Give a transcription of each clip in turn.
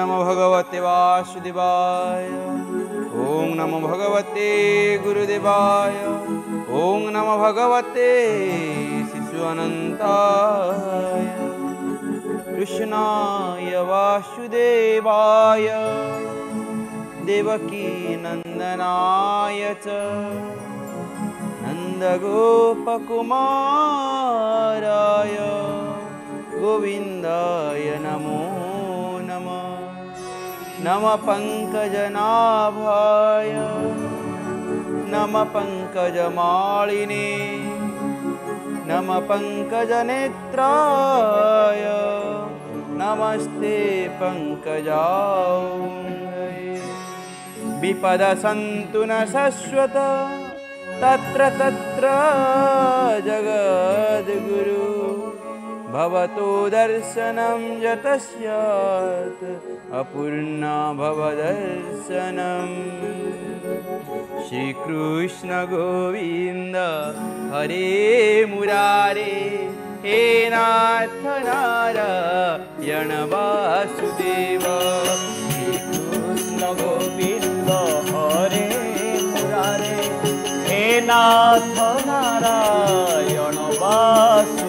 नमो भगवते वासुदेवाय। ॐ नमो भगवते गुरुदेवाय। ॐ नमो भगवते शिशु अनन्ताय कृष्णाय वासुदेवाय। देवकी नन्दनाय च। नन्दगोपकुमाराय। गोविन्दाय नमः नम पङ्कजनाभाय नम पङ्कजमालिने नम पङ्कजनेत्राय नमस्ते पङ्कजा विपद सन्तु न शश्वत तत्र तत्र जगद्गुरु। भवतो दर्शनं यतस्यात्। अपूर्णा भवदर्शनम् श्रीकृष्णगोविन्द हरे मुरारे हे नाथ नारायण वासुदेव। श्रीकृष्णगोविन्द हरे मुरारे हे नाथ नारायण वासु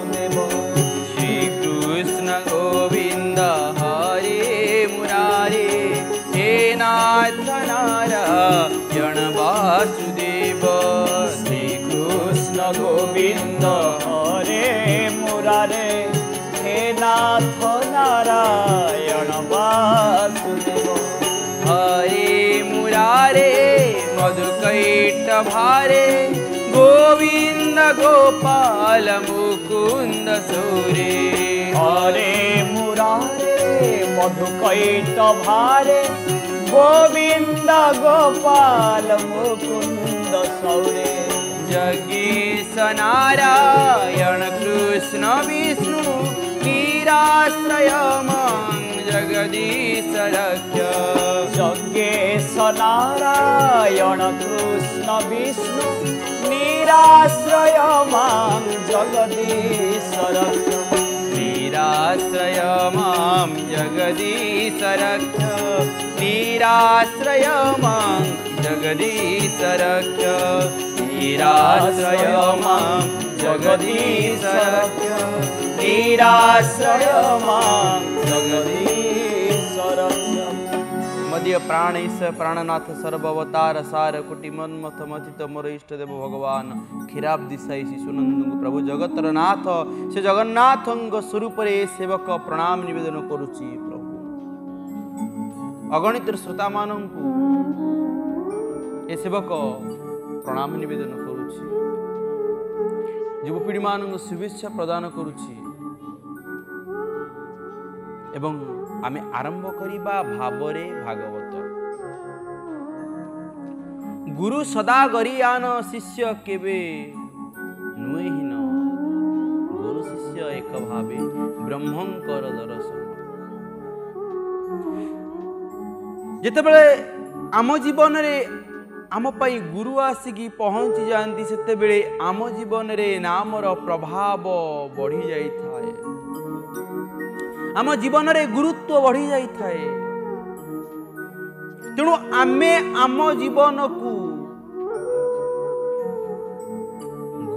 गोविन्द हरे मुरारे हे नाथ नारायण वासुदेव हरे मुरारे मधुकैट भारे गोविन्द गोपाल मुकुन्द सूरे हरे मुरारे मधुकैट भारे गोविन्द गोपाल मुकुन्द सौरे जगीश नारायण कृष्ण विष्णु कीराश्रय मां जगदीश जगदीशरक्षगेश नारायण कृष्ण विष्णु निराश्रय मां जगदीश रक्ष निराश्रय मां जगदीश रक्ष निराश्रय मां जगदीश रक्ष निराश्रय माँ जगदीश निराश्रय माँ जगदीश प्राणेश प्राणनाथ सर्ववतार सार कोटि मन्मथ मथित मोर इष्टदेव भगवान क्षीराब्दी दिशाई शिशुनंद प्रभु जगतर नाथ से जगन्नाथंक स्वरूप सेवक प्रणाम नवेदन करुच्ची प्रभु। अगणित श्रोता मानू ପ୍ରଣାମ ନିବେଦନ କରୁଛି। ଯୁବପିଢ଼ିମାନଙ୍କୁ ଶୁଭେଚ୍ଛା ପ୍ରଦାନ କରୁଛି। ଏବଂ ଆମେ ଆରମ୍ଭ କରିବା ଭାବରେ ଭାଗବତ। ଗୁରୁ ସଦା ଗରିଆନ ଶିଷ୍ୟ କେବେ ନୁହେଁହୀନ। ଗୁରୁ ଶିଷ୍ୟ ଏକ ଭାବେ ବ୍ରହ୍ମଙ୍କର ଦର୍ଶନ। ଯେତେବେଳେ ଆମ ଜୀବନରେ ଆମ ପାଇଁ ଗୁରୁ ଆସିକି ପହଞ୍ଚି ଯାଆନ୍ତି ସେତେବେଳେ ଆମ ଜୀବନରେ ନାମର ପ୍ରଭାବ ବଢ଼ି ଯାଇଥାଏ। ଆମ ଜୀବନରେ ଗୁରୁତ୍ୱ ବଢ଼ି ଯାଇଥାଏ। ତେଣୁ ଆମେ ଆମ ଜୀବନକୁ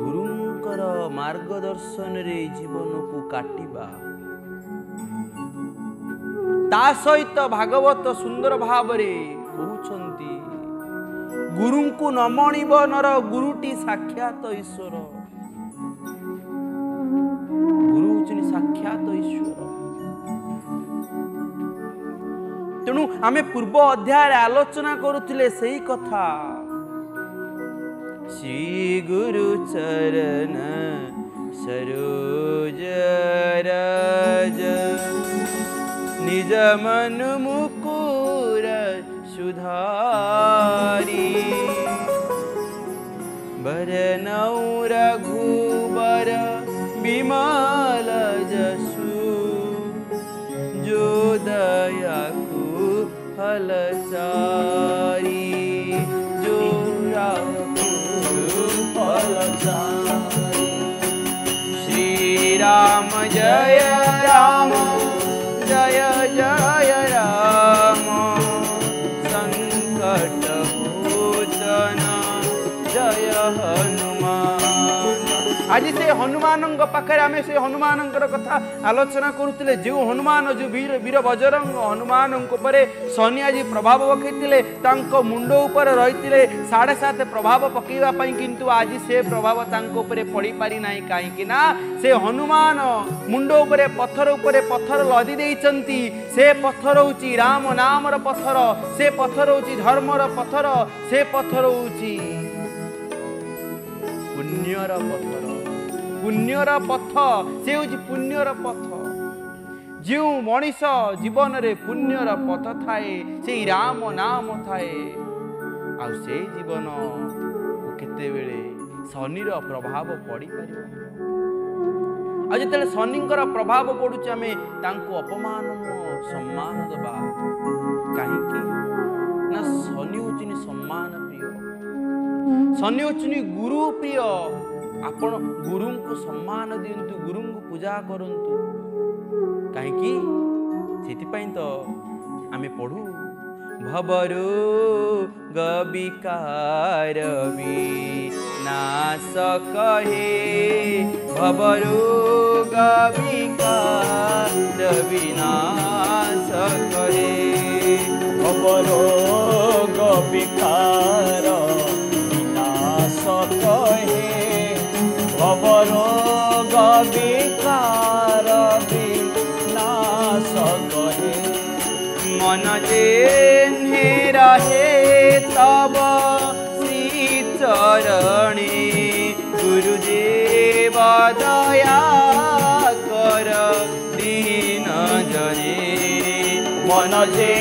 ଗୁରୁଙ୍କର ମାର୍ଗଦର୍ଶନରେ ଜୀବନକୁ କାଟିବା। ତା ସହିତ ଭାଗବତ ସୁନ୍ଦର ଭାବରେ କହୁଛନ୍ତି ଗୁରୁଙ୍କୁ ନ ମଣିବ ନର ଗୁରୁଟି ସାକ୍ଷାତ ଈଶ୍ୱର ଗୁରୁ ହଉଛନ୍ତି ସାକ୍ଷାତ ଈଶ୍ୱର ତେଣୁ ଆମେ ପୂର୍ବ ଅଧ୍ୟାୟରେ ଆଲୋଚନା କରୁଥିଲେ ସେଇ କଥା। ଶ୍ରୀ ଗୁରୁ ଚରଣ ସରୋଜ ରାଜ ନିଜ ମନ ମୁକୁର ସୁଧାରି नौ रघुबर विमल जसु जो दयाकु फलचारी जो फलचारी। श्रीराम जय राम। ଆଜି ସେ ହନୁମାନଙ୍କ ପାଖରେ ଆମେ ସେ ହନୁମାନଙ୍କର କଥା ଆଲୋଚନା କରୁଥିଲେ। ଯେଉଁ ହନୁମାନ ଯେଉଁ ବୀର ବୀର ବଜରଙ୍ଗ ହନୁମାନଙ୍କ ଉପରେ ଶନି ଆଜି ପ୍ରଭାବ ପକାଇଥିଲେ ତାଙ୍କ ମୁଣ୍ଡ ଉପରେ ରହିଥିଲେ ସାଢ଼େ ସାତ ପ୍ରଭାବ ପକାଇବା ପାଇଁ କିନ୍ତୁ ଆଜି ସେ ପ୍ରଭାବ ତାଙ୍କ ଉପରେ ପଡ଼ିପାରି ନାହିଁ କାହିଁକି ନା ସେ ହନୁମାନ ମୁଣ୍ଡ ଉପରେ ପଥର ଉପରେ ପଥର ଲଦି ଦେଇଛନ୍ତି। ସେ ପଥର ହେଉଛି ରାମ ନାମର ପଥର ସେ ପଥର ହେଉଛି ଧର୍ମର ପଥର ସେ ପଥର ହେଉଛି ପୁଣ୍ୟର ପଥର। ପୁଣ୍ୟର ପଥ ସେ ହେଉଛି ପୁଣ୍ୟର ପଥ। ଯେଉଁ ମଣିଷ ଜୀବନରେ ପୁଣ୍ୟର ପଥ ଥାଏ ସେଇ ରାମ ନାମ ଥାଏ। ଆଉ ସେଇ ଜୀବନ କେତେବେଳେ ଶନିର ପ୍ରଭାବ ପଡ଼ିପାରିବ ଆଉ ଯେତେବେଳେ ଶନିଙ୍କର ପ୍ରଭାବ ପଡ଼ୁଛି ଆମେ ତାଙ୍କୁ ଅପମାନ ନୁହଁ, ସମ୍ମାନ ଦେବା। କାହିଁକି? ନା ଶନି ହେଉଛନ୍ତି ସମ୍ମାନ ପ୍ରିୟ। ଶନି ହେଉଛନ୍ତି ଗୁରୁ ପ୍ରିୟ। ଆପଣ ଗୁରୁଙ୍କୁ ସମ୍ମାନ ଦିଅନ୍ତୁ ଗୁରୁଙ୍କୁ ପୂଜା କରନ୍ତୁ। କାହିଁକି? ସେଥିପାଇଁ ତ ଆମେ ପଢ଼ୁ। ଭବରୁ ଗବିକାରବି ନାଶ କହେ। ଭବରୁ ଗବିକାରବି ନାଶ କହେ। ଭବରୁ ଗବିକାର অবরোগ বিকার বিনাশ কহে মন যে রহে তব শ্রী চরণে গুরুদেব দয়া কর দিন জনে মন যে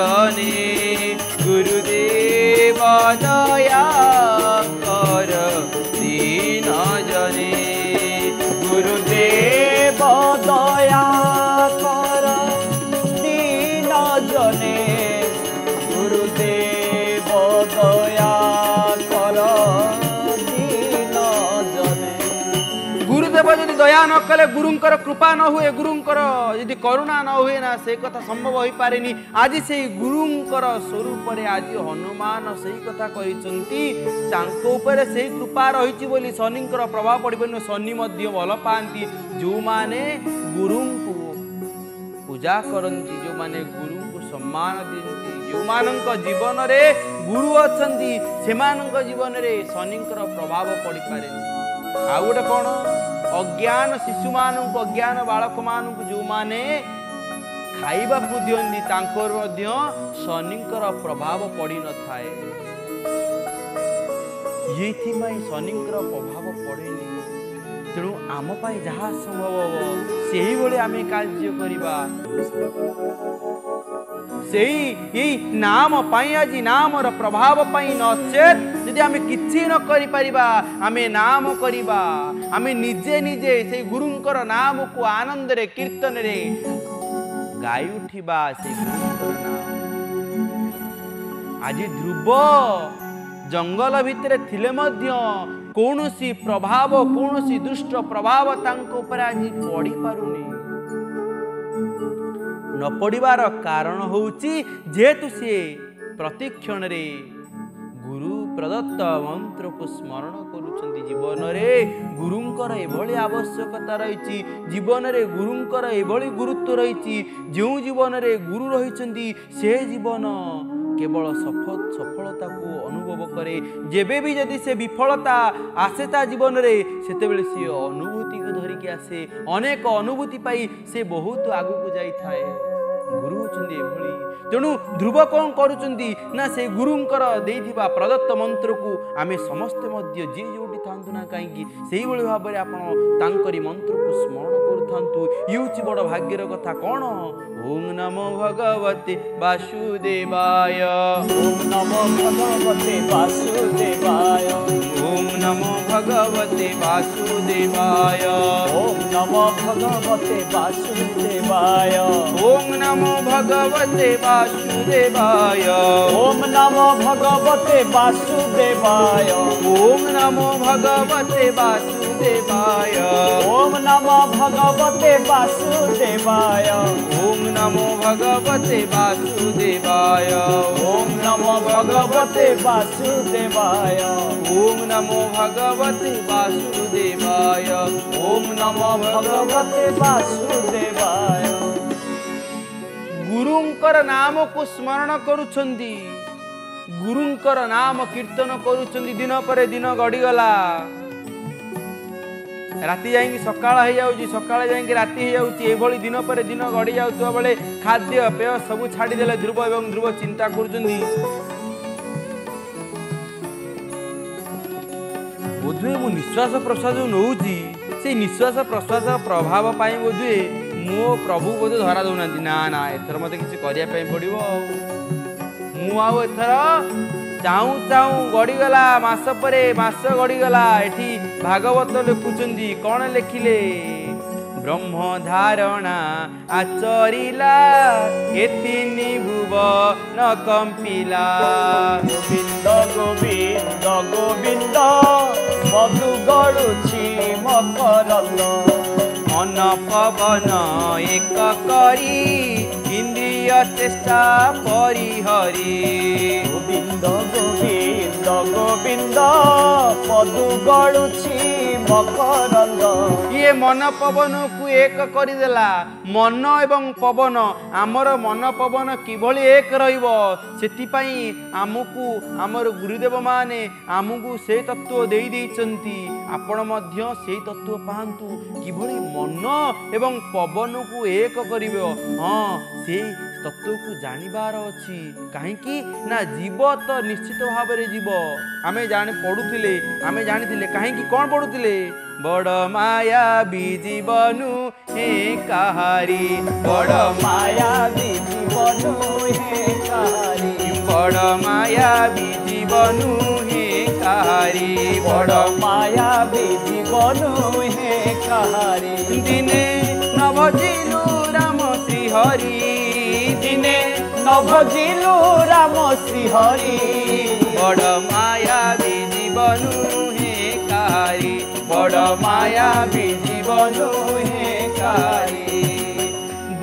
জনে গুরুদেব କଲେ ଗୁରୁଙ୍କର କୃପା ନ ହୁଏ ଗୁରୁଙ୍କର ଯଦି କରୁଣା ନ ହୁଏ ନା ସେ କଥା ସମ୍ଭବ ହୋଇପାରେନି। ଆଜି ସେଇ ଗୁରୁଙ୍କର ସ୍ୱରୂପରେ ଆଜି ହନୁମାନ ସେଇ କଥା କରିଛନ୍ତି ତାଙ୍କ ଉପରେ ସେଇ କୃପା ରହିଛି ବୋଲି ଶନିଙ୍କର ପ୍ରଭାବ ପଡ଼ିବନି ଶନି ମଧ୍ୟ ଭଲ ପାଆନ୍ତି। ଯେଉଁମାନେ ଗୁରୁଙ୍କୁ ପୂଜା କରନ୍ତି ଯେଉଁମାନେ ଗୁରୁଙ୍କୁ ସମ୍ମାନ ଦିଅନ୍ତି ଯେଉଁମାନଙ୍କ ଜୀବନରେ ଗୁରୁ ଅଛନ୍ତି ସେମାନଙ୍କ ଜୀବନରେ ଶନିଙ୍କର ପ୍ରଭାବ ପଡ଼ିପାରେନି। ଆଉ ଗୋଟେ କ'ଣ? ଅଜ୍ଞାନ ଶିଶୁମାନଙ୍କୁ ଅଜ୍ଞାନ ବାଳକମାନଙ୍କୁ ଯେଉଁମାନେ ଖାଇବାକୁ ଦିଅନ୍ତି ତାଙ୍କର ମଧ୍ୟ ଶନିଙ୍କର ପ୍ରଭାବ ପଡ଼ିନଥାଏ। ଏଇଥିପାଇଁ ଶନିଙ୍କର ପ୍ରଭାବ ପଡ଼େନି। ତେଣୁ ଆମ ପାଇଁ ଯାହା ସମ୍ଭବ ହବ ସେଇଭଳି ଆମେ କାର୍ଯ୍ୟ କରିବା। ସେଇ ଏଇ ନାମ ପାଇଁ ଆଜି ନାମର ପ୍ରଭାବ ପାଇଁ ନଚେତ୍ ଯଦି ଆମେ କିଛି ନ କରିପାରିବା ଆମେ ନାମ କରିବା ଆମେ ନିଜେ ନିଜେ ସେଇ ଗୁରୁଙ୍କର ନାମକୁ ଆନନ୍ଦରେ କୀର୍ତ୍ତନରେ ଗାଇ ଉଠିବା ସେଇ ଆଜି ଧ୍ରୁବ ଜଙ୍ଗଲ ଭିତରେ ଥିଲେ ମଧ୍ୟ କୌଣସି ପ୍ରଭାବ କୌଣସି ଦୁଷ୍ଟ ପ୍ରଭାବ ତାଙ୍କ ଉପରେ ଆଜି ପଡ଼ିପାରୁନି ନ ପଡ଼ିବାର କାରଣ ହେଉଛି ଯେହେତୁ ସିଏ ପ୍ରତିକ୍ଷଣରେ ପ୍ରଦତ୍ତ ମନ୍ତ୍ରକୁ ସ୍ମରଣ କରୁଛନ୍ତି ଜୀବନରେ। ଗୁରୁଙ୍କର ଏଭଳି ଆବଶ୍ୟକତା ରହିଛି ଜୀବନରେ ଗୁରୁଙ୍କର ଏଭଳି ଗୁରୁତ୍ୱ ରହିଛି ଯେଉଁ ଜୀବନରେ ଗୁରୁ ରହିଛନ୍ତି ସେ ଜୀବନ କେବଳ ସଫ ସଫଳତାକୁ ଅନୁଭବ କରେ। ଯେବେ ବି ଯଦି ସେ ବିଫଳତା ଆସେ ତା ଜୀବନରେ ସେତେବେଳେ ସିଏ ଅନୁଭୂତିକୁ ଧରିକି ଆସେ। ଅନେକ ଅନୁଭୂତି ପାଇ ସେ ବହୁତ ଆଗକୁ ଯାଇଥାଏ। ଗୁରୁ ହେଉଛନ୍ତି ଏଭଳି। ତେଣୁ ଧ୍ରୁବ କ'ଣ କରୁଛନ୍ତି ନା ସେ ଗୁରୁଙ୍କର ଦେଇଥିବା ପ୍ରଦତ୍ତ ମନ୍ତ୍ରକୁ ଆମେ ସମସ୍ତେ ମଧ୍ୟ ଯିଏ ଯେଉଁଠି ଥାନ୍ତୁ ନା କାହିଁକି ସେଇଭଳି ଭାବରେ ଆପଣ ତାଙ୍କରି ମନ୍ତ୍ରକୁ ସ୍ମରଣ କରୁଥାନ୍ତୁ। ଇଏ ହେଉଛି ବଡ଼ ଭାଗ୍ୟର କଥା କ'ଣ? ଓಂ ନମୋ ଭଗବତେ ବାସୁଦେବାୟ। ଓମ୍ ନମୋ ଭଗବତେ ବାସୁଦେବାୟ। ଓಂ ନମୋ ଭଗବତେ ବାସୁଦେବାୟ। ଓମ୍ ନମୋ ଭଗବତେ ବାସୁଦେବାୟ। ଓಂ ନମୋ ଭଗବତେ ବାସୁଦେବାୟ। ଓମ୍ ନମୋ ଭଗବତେ ବାସୁଦେବାୟ। ଓಂ ନମୋ ଭଗବତେ ବାସୁଦେବାୟ ଓମ୍ ନମୋ ଭଗବତେ ବାସୁଦେବାୟ ଓಂ ନମୋ ଭଗବତେ ବାସୁଦେବାୟ ଓମ୍ ନମୋ ଭଗବତେ ବାସୁଦେବାୟ ଓಂ ନମୋ ଭଗବତେ ବାସୁଦେବାୟ ଓମ୍ ନମୋ ଭଗବତେ ବାସୁଦେବାୟ ଗୁରୁଙ୍କର ନାମକୁ ସ୍ମରଣ କରୁଛନ୍ତି ଗୁରୁଙ୍କର ନାମ କୀର୍ତ୍ତନ କରୁଛନ୍ତି ଦିନ ପରେ ଦିନ ଗଡ଼ିଗଲା ରାତି ଯାଇକି ସକାଳ ହେଇଯାଉଛି ସକାଳ ଯାଇକି ରାତି ହେଇଯାଉଛି ଏଭଳି ଦିନ ପରେ ଦିନ ଗଡ଼ି ଯାଉଥିବା ବେଳେ ଖାଦ୍ୟ ପେୟ ସବୁ ଛାଡ଼ିଦେଲେ ଧ୍ରୁବ ଏବଂ ଧ୍ରୁବ ଚିନ୍ତା କରୁଛନ୍ତି। ବୋଧହୁଏ ମୁଁ ନିଶ୍ୱାସ ପ୍ରଶ୍ୱାସ ଯୋଉ ନେଉଛି ସେଇ ନିଶ୍ୱାସ ପ୍ରଶ୍ୱାସ ପ୍ରଭାବ ପାଇଁ ବୋଧହୁଏ ମୋ ପ୍ରଭୁ ବୋଧେ ଧରା ଦଉନାହାନ୍ତି। ନା ନା ଏଥର ମୋତେ କିଛି କରିବା ପାଇଁ ପଡ଼ିବ ଆଉ। ମୁଁ ଆଉ ଏଥର ଚାହୁଁ ଚାହୁଁ ଗଡ଼ିଗଲା ମାସ ପରେ ମାସ ଗଡ଼ିଗଲା ଏଠି ଭାଗବତ ଲେଖୁଛନ୍ତି କ'ଣ ଲେଖିଲେ? ବ୍ରହ୍ମ ଧାରଣା ଆଚରିଲା ଏତିନି ଭୁବ ନ କମ୍ପିଲା। ଗୋବିନ୍ଦ ଗୋବିନ୍ଦ ଗୋବିନ୍ଦ ମଧୁ ଗଳୁଛି ମକରନ୍ଦ। পবন এক করি ইন্দ্রিয় চেষ্টা পরিহরি গোবিন্দ গোবিন্দ গোবিন্দ পদু গড়ুছি। ଇଏ ମନ ପବନକୁ ଏକ କରିଦେଲା। ମନ ଏବଂ ପବନ ଆମର ମନ ପବନ କିଭଳି ଏକ ରହିବ? ସେଥିପାଇଁ ଆମକୁ ଆମର ଗୁରୁଦେବ ମାନେ ଆମକୁ ସେଇ ତତ୍ତ୍ୱ ଦେଇ ଦେଇଛନ୍ତି। ଆପଣ ମଧ୍ୟ ସେଇ ତତ୍ତ୍ୱ ପାଆନ୍ତୁ। କିଭଳି ମନ ଏବଂ ପବନକୁ ଏକ କରିବ? ହଁ ସେଇ ତତ୍ତ୍ୱକୁ ଜାଣିବାର ଅଛି। କାହିଁକି? ନା ଯିବ ତ ନିଶ୍ଚିତ ଭାବରେ ଯିବ ଆମେ ଜାଣି ପଢ଼ୁଥିଲେ ଆମେ ଜାଣିଥିଲେ କାହିଁକି କ'ଣ ପଢ଼ୁଥିଲେ? ବଡ଼ ମାୟା ବି ଜୀବନୁ ହେ କାହାରି। ବଡ଼ ମାୟା ଜୀବନୁ ହେ କାହାରି। ବଡ଼ ମାୟା ବି ଜୀବନୁ ହେ କାହାରି। ବଡ଼ ବଡ଼ ମାୟା ଜୀବନୁ ହେ କାହାରି। ଦିନେ ନଭଜିଲୁ ରାମ ଶ୍ରୀ ହରି দিনে নভজিলু রাম শ্রীহরি। বড় মায়া জীবনু হে কারি বড় মায়া জীবনু হে কারি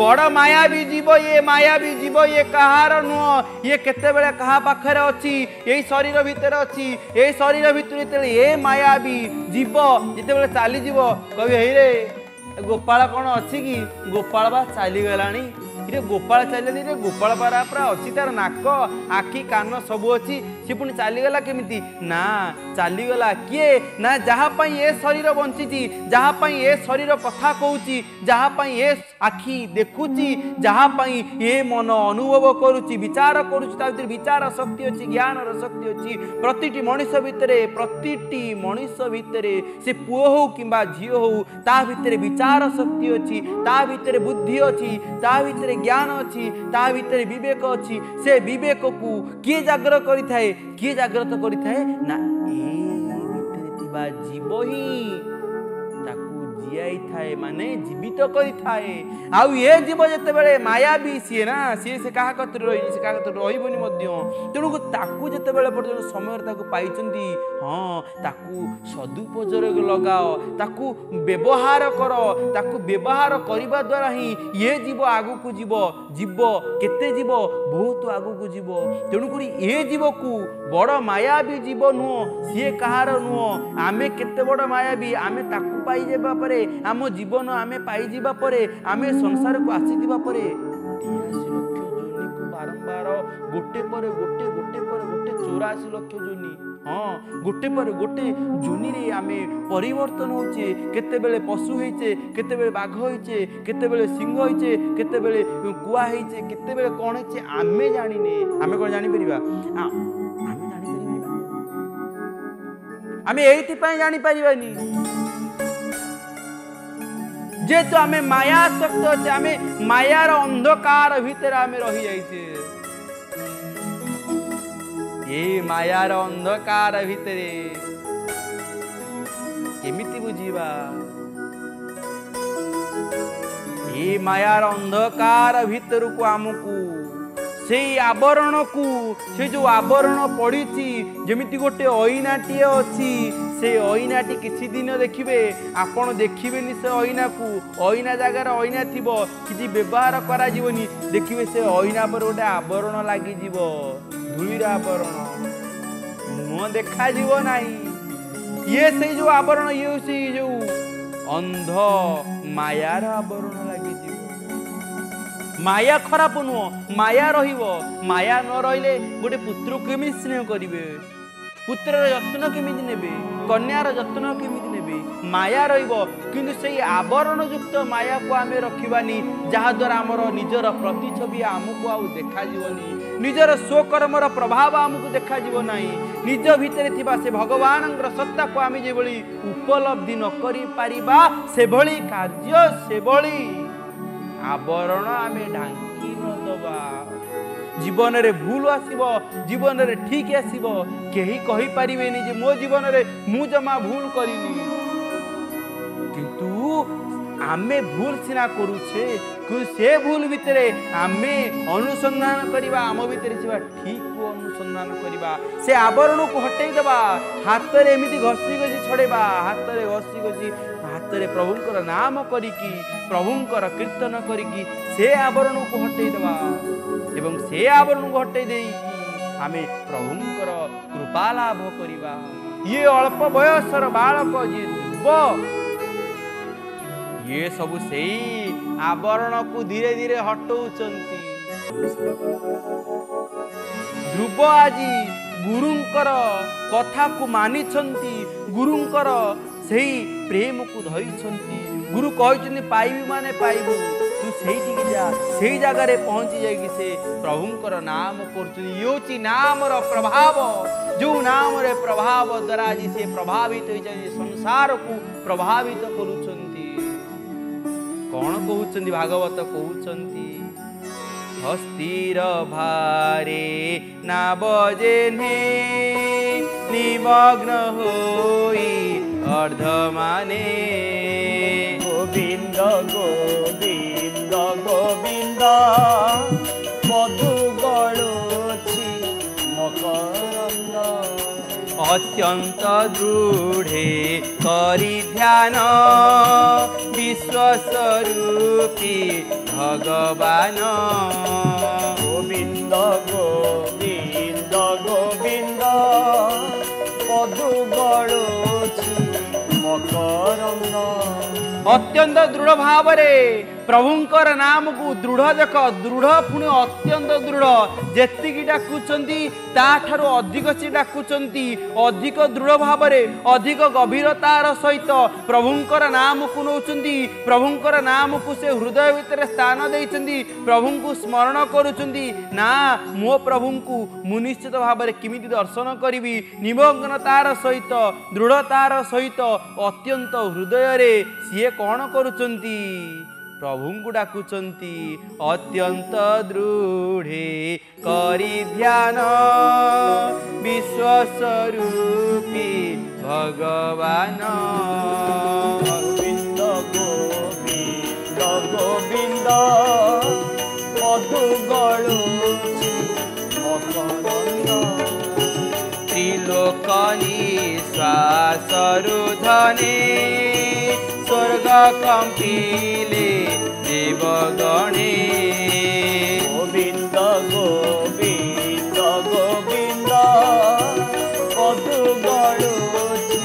বড় মায়াবী জীব ইয়ে মায়াবী জীব ইয়ে কাহার নুহ ইয়ে কেতবে কাহা পাখে অছি এই শরীর ভিতরে অছি এই শরীর ভিতরে যেতে এ মায়াবী জীব যেতবে চালিযিব কবি হেই রে গোপাল কোণ অছি কি গোপাল বা চালিগলানি ଇରେ ଗୋପାଳ ଚାଲିଗଲାଣି ରେ ଗୋପାଳ ପାରା ପୁରା ଅଛି ତାର ନାକ ଆଖି କାନ ସବୁ ଅଛି। ସେ ପୁଣି ଚାଲିଗଲା କେମିତି? ନା ଚାଲିଗଲା କିଏ? ନା ଯାହା ପାଇଁ ଏ ଶରୀର ବଞ୍ଚିଛି ଯାହା ପାଇଁ ଏ ଶରୀର କଥା କହୁଛି ଯାହା ପାଇଁ ଏ ଆଖି ଦେଖୁଛି ଯାହା ପାଇଁ ଏ ମନ ଅନୁଭବ କରୁଛି ବିଚାର କରୁଛି ତା ଭିତରେ ବିଚାର ଶକ୍ତି ଅଛି ଜ୍ଞାନର ଶକ୍ତି ଅଛି। ପ୍ରତିଟି ମଣିଷ ଭିତରେ ପ୍ରତିଟି ମଣିଷ ଭିତରେ ସେ ପୁଅ ହଉ କିମ୍ବା ଝିଅ ହଉ ତା ଭିତରେ ବିଚାର ଶକ୍ତି ଅଛି ତା ଭିତରେ ବୁଦ୍ଧି ଅଛି ତା ଭିତରେ ଜ୍ଞାନ ଅଛି ତା ଭିତରେ ବିବେକ ଅଛି ସେ ବିବେକକୁ କିଏ ଜାଗ୍ରତ କରିଥାଏ କିଏ ଜାଗ୍ରତ କରିଥାଏ? ନା ଏ ଭିତରେ ଥିବା ଜୀବ ହିଁ জিয়াই থাকে মানে জীবিত করে থাকে আউ এ জীব যেতবে মায়াবী সিয়ে না সি সে কাহা কতরে রইনি সে কাহা কতরে রহবনি মধ্য তেণু তাকু যেতবে পর্যন্ত সময়ের তাকে পাইছেন হ্যাঁ তাকু সদুপযোগ লগাও তাকু ব্যবহার কর তাকু ব্যবহার করা দ্বারা হি ইয়ে জীব আগুকু যাব জীব কেতে জীব বহুত আগুকু যাব তেণুকরি এ জীবকু বড় মায়াবী জীব নুহ সিয়ে কাহার নুহ আমি কেতে বড় মায়াবী আমি তাকু ତାକୁ ପାଇଯିବା ପରେ ଆମ ଜୀବନ ଆମେ ପାଇଯିବା ପରେ ଆମେ ସଂସାରକୁ ଆସିଯିବା ପରେ। ତେୟାଅଶୀ ଲକ୍ଷ ଯୋନିକୁ ବାରମ୍ବାର ଗୋଟେ ପରେ ଗୋଟେ ଗୋଟେ ପରେ ଗୋଟେ ଚଉରାଶୀ ଲକ୍ଷ ଯୋନି ହଁ ଗୋଟେ ପରେ ଗୋଟେ ଜୁନିରେ ଆମେ ପରିବର୍ତ୍ତନ ହଉଛେ କେତେବେଳେ ପଶୁ ହେଇଛେ କେତେବେଳେ ବାଘ ହେଇଛେ କେତେବେଳେ ସିଂହ ହେଇଛେ କେତେବେଳେ କୁଆ ହେଇଛେ କେତେବେଳେ କ'ଣ ହେଇଛେ ଆମେ ଜାଣିନେ। ଆମେ କ'ଣ ଜାଣିପାରିବା? ଆ- ଆମେ ଜାଣିପାରିବାନି। ବା। ଆମେ ଏଇଥିପାଇଁ ଜାଣିପାରିବାନି। ଯେହେତୁ ଆମେ ମାୟା ଶକ୍ତ ଅଛେ ଆମେ ମାୟାର ଅନ୍ଧକାର ଭିତରେ ଆମେ ରହିଯାଇଛେ ଏଇ ମାୟାର ଅନ୍ଧକାର ଭିତରେ କେମିତି ବୁଝିବା ଏଇ ମାୟାର ଅନ୍ଧକାର ଭିତରକୁ ଆମକୁ ସେଇ ଆବରଣକୁ ସେ ଯୋଉ ଆବରଣ ପଡ଼ିଛି ଯେମିତି ଗୋଟେ ଅଇନାଟିଏ ଅଛି ସେ ଅଇନାଟି କିଛି ଦିନ ଦେଖିବେ ଆପଣ ଦେଖିବେନି ସେ ଅଇନାକୁ। ଅଇନା ଜାଗାରେ ଅଇନା ଥିବ କିଛି ବ୍ୟବହାର କରାଯିବନି। ଦେଖିବେ ସେ ଅଇନା ପରେ ଗୋଟେ ଆବରଣ ଲାଗିଯିବ ଧୂଳିର ଆବରଣ। ମୁହଁ ଦେଖାଯିବ ନାହିଁ। ଇଏ ସେଇ ଯୋଉ ଆବରଣ ଇଏ ହଉଛି ଯୋଉ ଅନ୍ଧ ମାୟାର ଆବରଣ ଲାଗିଯିବ। ମାୟା ଖରାପ ନୁହଁ ମାୟା ରହିବ ମାୟା ନ ରହିଲେ ଗୋଟେ ପୁତ୍ରକୁ କେମିତି ସ୍ନେହ କରିବେ ପୁତ୍ରର ଯତ୍ନ କେମିତି ନେବେ କନ୍ୟାର ଯତ୍ନ କେମିତି ନେବେ ମାୟା ରହିବ କିନ୍ତୁ ସେଇ ଆବରଣ ଯୁକ୍ତ ମାୟାକୁ ଆମେ ରଖିବାନି ଯାହାଦ୍ୱାରା ଆମର ନିଜର ପ୍ରତିଛବି ଆମକୁ ଆଉ ଦେଖାଯିବନି ନିଜର ସ୍ୱକର୍ମର ପ୍ରଭାବ ଆମକୁ ଦେଖାଯିବ ନାହିଁ ନିଜ ଭିତରେ ଥିବା ସେ ଭଗବାନଙ୍କର ସତ୍ତାକୁ ଆମେ ଯେଭଳି ଉପଲବ୍ଧି ନ କରିପାରିବା ସେଭଳି କାର୍ଯ୍ୟ ସେଭଳି আবরণ আমি ঢাঙ্কি নদবা জীবনরে ভুল আসিব, জীবনরে ঠিক আসিব, কেহি কহিপারিবেনি যে মো জীবনরে মু জমা ভুল করিনি কিন্তু আমি ভুল সিনা করুছে সে ভুল ভিতরে আমি অনুসন্ধান করিবা আম ভিতরে যা ঠিক অনুসন্ধান করিবা সে আবরণকু হটাই দেবা হাতরে এমিতি ঘষি ঘষি ছড়াইবা হাতরে ঘষি ঘষি ହାତରେ ପ୍ରଭୁଙ୍କର ନାମ କରିକି ପ୍ରଭୁଙ୍କର କୀର୍ତ୍ତନ କରିକି ସେ ଆବରଣକୁ ହଟେଇ ଦେବା ଏବଂ ସେ ଆବରଣକୁ ହଟେଇ ଦେଇକି ଆମେ ପ୍ରଭୁଙ୍କର କୃପା ଲାଭ କରିବା। ଇଏ ଅଳ୍ପ ବୟସର ବାଳକ ଯିଏ ଯୁବ। ଇଏ ସବୁ ସେଇ ଆବରଣକୁ ଧୀରେ ଧୀରେ ହଟଉଛନ୍ତି। ଧ୍ରୁବ ଆଜି ଗୁରୁଙ୍କର କଥାକୁ ମାନିଛନ୍ତି ଗୁରୁଙ୍କର সেই প্রেমকু ধরিছন্তি গুরু কইছন্তি পাইবি মানে পাইবু তু সেইটিকে যা সেই জায়গায় পৌঁছি যাই সে প্রভুঙ্কর নাম করছুন ইউচি নামর প্রভাব যে নামরে প্রভাব দ্বারা আজ সে প্রভাবিত হয়েছে সংসারকু প্রভাবিত করুছেন কণ কহুছেন ভাগবত কহুছেন হস্তির ভারে না বজে নিমগ্ন হয়ে বর্ধমানে। গোবিন্দ গোবিন্দ গোবিন্দ মধু গড়ছি মকরন্দ। অত্যন্ত দৃঢ়ে করি ধ্যান বিশ্বস্বরূপী ভগবান। গোবিন্দ গোবিন্দ গোবিন্দ अत्यंत दृढ भाव रे ପ୍ରଭୁଙ୍କର ନାମକୁ ଦୃଢ଼ ଦେଖ ଦୃଢ଼ ପୁଣି ଅତ୍ୟନ୍ତ ଦୃଢ଼। ଯେତିକି ଡାକୁଛନ୍ତି ତାଠାରୁ ଅଧିକ ସେ ଡାକୁଛନ୍ତି। ଅଧିକ ଦୃଢ଼ ଭାବରେ ଅଧିକ ଗଭୀରତାର ସହିତ ପ୍ରଭୁଙ୍କର ନାମକୁ ନେଉଛନ୍ତି। ପ୍ରଭୁଙ୍କର ନାମକୁ ସେ ହୃଦୟ ଭିତରେ ସ୍ଥାନ ଦେଇଛନ୍ତି। ପ୍ରଭୁଙ୍କୁ ସ୍ମରଣ କରୁଛନ୍ତି ନା ମୋ ପ୍ରଭୁଙ୍କୁ ମୁଁ ନିଶ୍ଚିତ ଭାବରେ କେମିତି ଦର୍ଶନ କରିବି? ନିମଗ୍ନତାର ସହିତ ଦୃଢ଼ତାର ସହିତ ଅତ୍ୟନ୍ତ ହୃଦୟରେ ସିଏ କ'ଣ କରୁଛନ୍ତି? ପ୍ରଭୁଙ୍କୁ ଡାକୁଛନ୍ତି ଅତ୍ୟନ୍ତ ଦୃଢ଼ କରି ଧ୍ୟାନ। ବିଶ୍ୱସ୍ୱରୂପୀ ଭଗବାନ। ଗୋବିନ୍ଦ ଗୋବିନ୍ଦ ଗୋବିନ୍ଦ ମଧୁ ତ୍ରିଲୋକ ନିଶ୍ୱାସରୁ ଧନୀ কম্পিলে দেব গণে গোবিন্দ গোবিন্দ গোবিন্দ কতু গড়ুছি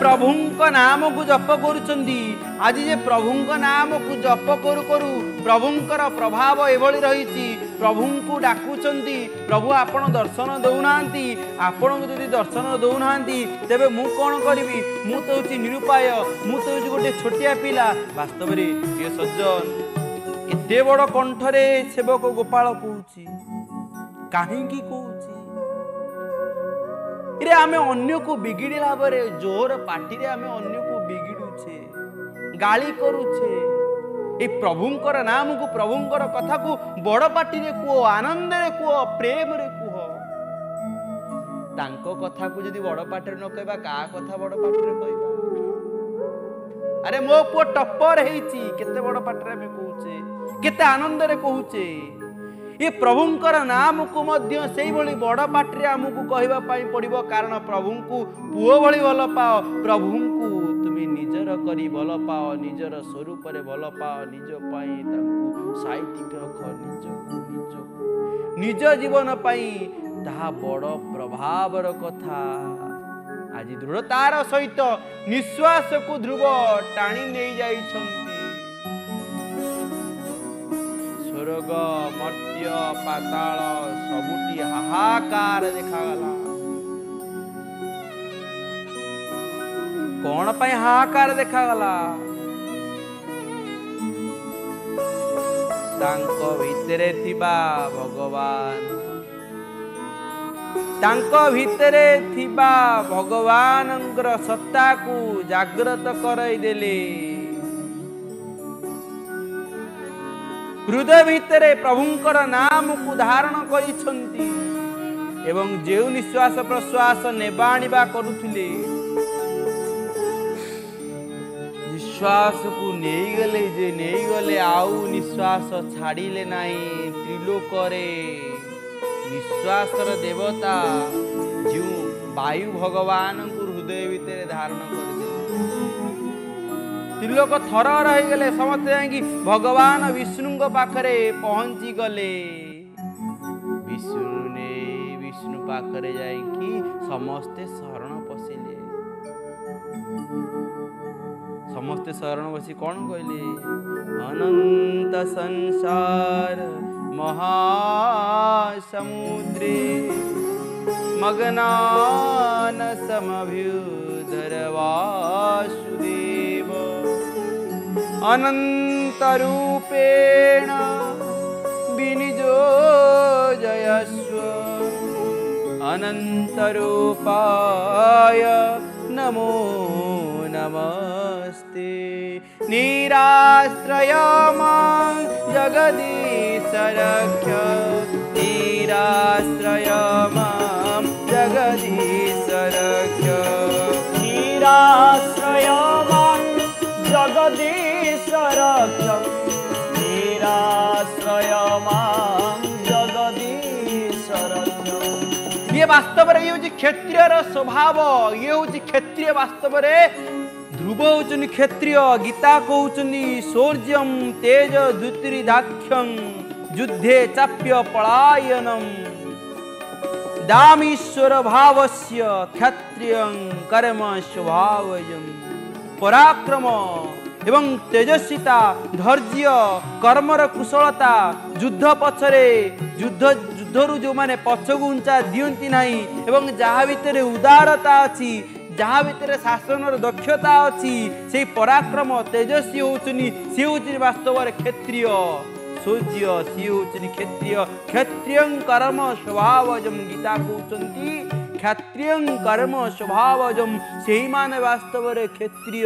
প্রভুঙ্ক নামকু জপ করুচন্তি ଆଜି ଯେ ପ୍ରଭୁଙ୍କ ନାମକୁ ଜପ କରୁ କରୁ ପ୍ରଭୁଙ୍କର ପ୍ରଭାବ ଏଭଳି ରହିଛି ପ୍ରଭୁଙ୍କୁ ଡାକୁଛନ୍ତି ପ୍ରଭୁ ଆପଣ ଦର୍ଶନ ଦେଉନାହାନ୍ତି ଆପଣଙ୍କୁ ଯଦି ଦର୍ଶନ ଦେଉନାହାନ୍ତି ତେବେ ମୁଁ କ'ଣ କରିବି? ମୁଁ ତ ହେଉଛି ନିରୁପାୟ ମୁଁ ତ ହେଉଛି ଗୋଟେ ଛୋଟିଆ ପିଲା। ବାସ୍ତବରେ ଇଏ ସଜ୍ଜନ ଏତେ ବଡ଼ କଣ୍ଠରେ ସେବକ ଗୋପାଳ କହୁଛି କାହିଁକି କହୁଛି? ଆମେ ଅନ୍ୟକୁ ବିଗିଡ଼ିଲା ପରେ ଜୋର ପାଟିରେ ଆମେ ଅନ୍ୟକୁ ଗାଳି କରୁଛେ। ଏ ପ୍ରଭୁଙ୍କର ନାମକୁ ପ୍ରଭୁଙ୍କର କଥାକୁ ବଡ଼ ପାଟିରେ କୁହ ଆନନ୍ଦରେ କୁହ ପ୍ରେମରେ କୁହ। ତାଙ୍କ କଥାକୁ ଯଦି ବଡ଼ ପାଟିରେ ନ କହିବା କାହା କଥା ବଡ଼ ପାଟିରେ କହିବା? ଆରେ ମୋ ପୁଅ ଟପର ହେଇଛି କେତେ ବଡ଼ ପାଟିରେ ଆମେ କହୁଛେ କେତେ ଆନନ୍ଦରେ କହୁଛେ। ଏ ପ୍ରଭୁଙ୍କର ନାମକୁ ମଧ୍ୟ ସେଇଭଳି ବଡ଼ ପାଟିରେ ଆମକୁ କହିବା ପାଇଁ ପଡ଼ିବ କାରଣ ପ୍ରଭୁଙ୍କୁ ପୁଅ ଭଳି ଭଲ ପାଅ ପ୍ରଭୁଙ୍କୁ ତୁମେ ନିଜର କରି ଭଲ ପାଅ ନିଜର ସ୍ୱରୂପରେ ଭଲ ପାଅ ନିଜ ପାଇଁ ତାଙ୍କୁ ସାଇତିକି ରଖ ନିଜକୁ ନିଜକୁ। ନିଜ ଜୀବନ ପାଇଁ ତାହା ବଡ଼ ପ୍ରଭାବର କଥା। ଆଜି ଦୃଢ଼ତାର ସହିତ ନିଶ୍ୱାସକୁ ଧ୍ରୁବ ଟାଣି ନେଇ ଯାଇଛନ୍ତି। ସ୍ୱର୍ଗ ମର୍ତ୍ୟ ପାତାଳ ସବୁଠି ହାହାକାର ଦେଖାଗଲା। କଣ ପାଇଁ ହାହାକାର ଦେଖାଗଲା? ତାଙ୍କ ଭିତରେ ଥିବା ଭଗବାନ। ତାଙ୍କ ଭିତରେ ଥିବା ଭଗବାନଙ୍କର ସତ୍ତାକୁ ଜାଗ୍ରତ କରାଇଦେଲେ। ହୃଦୟ ଭିତରେ ପ୍ରଭୁଙ୍କର ନାମକୁ ଧାରଣ କରିଛନ୍ତି ଏବଂ ଯେଉଁ ନିଶ୍ୱାସ ପ୍ରଶ୍ୱାସ ନେବା ଆଣିବା କରୁଥିଲେ ନିଶ୍ୱାସକୁ ନେଇଗଲେ ଯେ ନେଇଗଲେ ଆଉ ନିଶ୍ୱାସ ଛାଡ଼ିଲେ ନାହିଁ ତ୍ରିଲୋକରେ ନିଶ୍ୱାସର ଦେବତା ଯେଉଁ ବାୟୁ ଭଗବାନଙ୍କୁ ହୃଦୟ ଭିତରେ ଧାରଣ କରିଦେଲେ ତ୍ରିଲୋକ ଥରର ହେଇଗଲେ ସମସ୍ତେ ଯାଇକି ଭଗବାନ ବିଷ୍ଣୁଙ୍କ ପାଖରେ ପହଞ୍ଚି ଗଲେ ବିଷ୍ଣୁ ନେଇ ବିଷ୍ଣୁ ପାଖରେ ଯାଇକି ସମସ୍ତେ ଶରଣ ପଶିଲେ ସମସ୍ତେ ଶରଣ ବସି କ'ଣ କହିଲେ ଅନନ୍ତ ସଂସାର ମହାସମୁଦ୍ରେ ମଗ୍ନାନ ସମଭ୍ୟୁଧର ବାସୁଦେବ ଅନନ୍ତରୂପେଣ ବିନିଯୋଜୟସ୍ୱ अनन्तरूपाय नमो नमस्ते निराश्रय मां जगदीशरक्ष निराश्रय मां जगदीशरक्ष निराश्रय मां जगदीशरक्ष निराश्रय मां जगदीशरक्ष ये वास्तव में ये हूँ क्षत्रियर स्वभाव ये हूँ क्षत्रिय वास्तव में ଧ୍ରୁବ ହେଉଛନ୍ତି କ୍ଷତ୍ରିୟ ଗୀତା କହୁଛନ୍ତି ଶୌର୍ଯ୍ୟಂ ତେଜ ଦ୍ୟୁତିରିଦାକ୍ଷଂ ଯୁଦ୍ଧେ ଚାପ୍ୟ ପଳାୟନମ୍। ଦାମୀଶ୍ୱର ଭାବସ୍ୟ କ୍ଷତ୍ରିୟଂ କର୍ମ ସ୍ୱଭାବଜಂ ପରାକ୍ରମ ଏବଂ ତେଜସ୍ୱିତା ଧୈର୍ଯ୍ୟ କର୍ମର କୁଶଳତା ଯୁଦ୍ଧ ପଛରେ ଯୁଦ୍ଧ ଯୁଦ୍ଧରୁ ଯେଉଁମାନେ ପଛକୁ ଉଞ୍ଚା ଦିଅନ୍ତି ନାହିଁ ଏବଂ ଯାହା ଭିତରେ ଉଦାରତା ଅଛି ଯାହା ଭିତରେ ଶାସନର ଦକ୍ଷତା ଅଛି ସେଇ ପରାକ୍ରମ ତେଜସ୍ୱୀ ହେଉଛନ୍ତି ସିଏ ହେଉଛନ୍ତି ବାସ୍ତବରେ କ୍ଷତ୍ରିୟ। ସୂର୍ଯ୍ୟ ସିଏ ହେଉଛନ୍ତି କ୍ଷତ୍ରିୟ। କ୍ଷତ୍ରିୟଂ କର୍ମ ସ୍ୱଭାବଜମ୍ ଗୀତା କହୁଛନ୍ତି କ୍ଷତ୍ରିୟଂ କର୍ମ ସ୍ୱଭାବଜମ୍ ସେଇମାନେ ବାସ୍ତବରେ କ୍ଷତ୍ରିୟ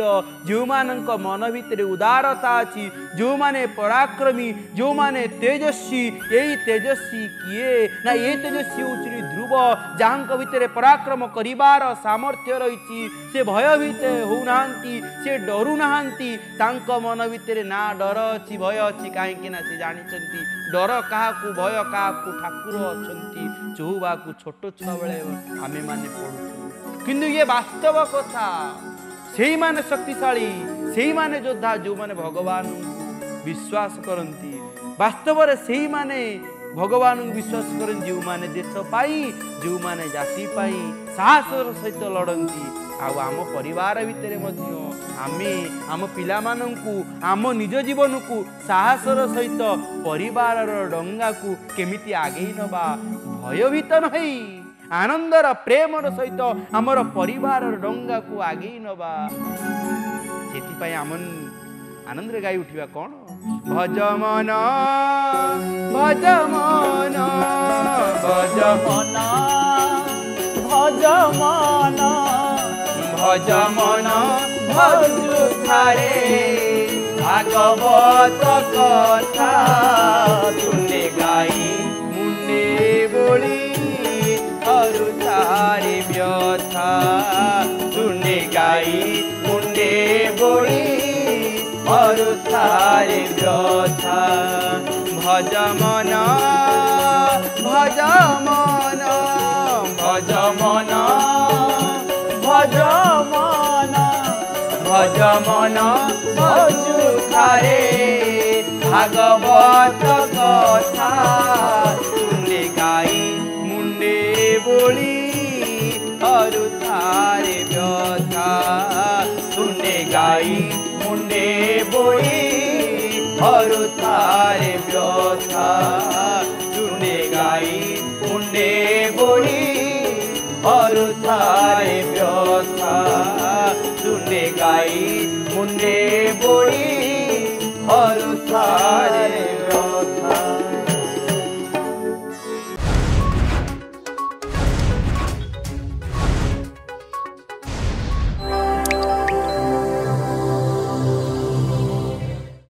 ଯେଉଁମାନଙ୍କ ମନ ଭିତରେ ଉଦାରତା ଅଛି ଯେଉଁମାନେ ପରାକ୍ରମୀ ଯେଉଁମାନେ ତେଜସ୍ୱୀ ଏଇ ତେଜସ୍ୱୀ କିଏ ନା ଏଇ ତେଜସ୍ୱୀ ହେଉଛନ୍ତି ଧ୍ରୁବ ଯାହାଙ୍କ ଭିତରେ ପରାକ୍ରମ କରିବାର ସାମର୍ଥ୍ୟ ରହିଛି ସେ ଭୟଭୀତ ହେଉନାହାନ୍ତି ସେ ଡରୁନାହାନ୍ତି ତାଙ୍କ ମନ ଭିତରେ ନା ଡର ଅଛି ଭୟ ଅଛି କାହିଁକି ନା ସେ ଜାଣିଛନ୍ତି ଡର କାହାକୁ ଭୟ କାହାକୁ ଠାକୁର ଅଛନ୍ତି ଚଉବାକୁ ଛୋଟ ଛୁଆ ବେଳେ ଆମେମାନେ ପଢୁଛୁ କିନ୍ତୁ ଇଏ ବାସ୍ତବ କଥା ସେଇମାନେ ଶକ୍ତିଶାଳୀ ସେଇମାନେ ଯୋଦ୍ଧା ଯେଉଁମାନେ ଭଗବାନଙ୍କୁ ବିଶ୍ୱାସ କରନ୍ତି ବାସ୍ତବରେ ସେଇମାନେ ଭଗବାନଙ୍କୁ ବିଶ୍ୱାସ କରନ୍ତି ଯେଉଁମାନେ ଦେଶ ପାଇଁ ଯେଉଁମାନେ ଜାତି ପାଇଁ ସାହସର ସହିତ ଲଢ଼ନ୍ତି ଆଉ ଆମ ପରିବାର ଭିତରେ ମଧ୍ୟ ଆମେ ଆମ ପିଲାମାନଙ୍କୁ ଆମ ନିଜ ଜୀବନକୁ ସାହସର ସହିତ ପରିବାରର ଡଙ୍ଗାକୁ କେମିତି ଆଗେଇ ନେବା ଭୟଭୀତ ନହେଇ ଆନନ୍ଦର ପ୍ରେମର ସହିତ ଆମର ପରିବାରର ଡଙ୍ଗାକୁ ଆଗେଇ ନେବା ସେଥିପାଇଁ ଆମ ଆନନ୍ଦରେ ଗାଇ ଉଠିବା କ'ଣ? ভজমনা ভজমনা ভজমনা ভজমনা ভজমনা ভজু থারে ভাগবত কথা তুলে গাই মুন্ডে বলি ধরু তারে ব্যথা। তুলে গাই মুন্ডে বলি মরুথারি ব্যথা ভজ মন ভজ মন ভজ মন ভজ মন ভজ মন ভজুখারে ভাগবত কথা। তুলে গাই, মুন্ডে বলি অরুথারে ব্যথা তুলে গাই বই হরতার ব্যথা। চুনে গাই কুণ্ডে বই হরতার ব্যথা। চুনে গাই কুণ্ডে বই হরতার